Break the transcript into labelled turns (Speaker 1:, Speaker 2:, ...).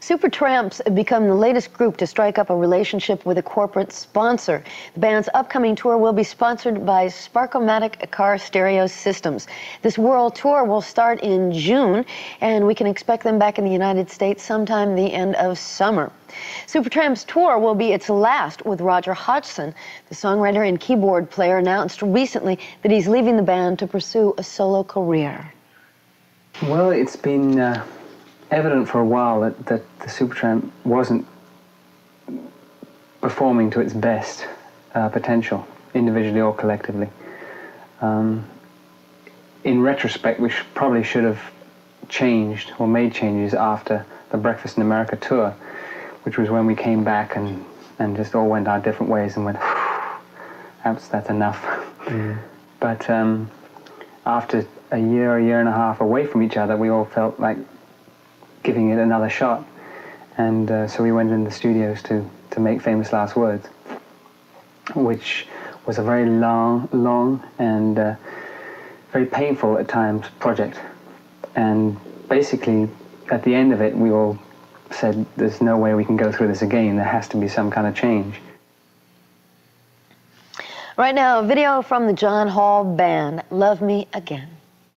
Speaker 1: Supertramps have become the latest group to strike up a relationship with a corporate sponsor. The band's upcoming tour will be sponsored by Sparkomatic Car Stereo Systems. This world tour will start in June, and we can expect them back in the United States sometime the end of summer. Supertramp's tour will be its last with Roger Hodgson. The songwriter and keyboard player announced recently that he's leaving the band to pursue a solo career.
Speaker 2: Well, it's been uh, evident for a while that, that the Supertramp wasn't performing to its best uh, potential, individually or collectively. Um, in retrospect, we sh probably should have changed or made changes after the Breakfast in America tour, which was when we came back and, and just all went our different ways and went, that's, that's enough. Mm. But um, after a year, a year and a half away from each other, we all felt like giving it another shot. And uh, so we went in the studios to, to make Famous Last Words, which was a very long, long and uh, very painful at times project. And basically, at the end of it, we all said, there's no way we can go through this again. There has to be some kind of change.
Speaker 1: Right now, a video from the John Hall Band, Love Me Again.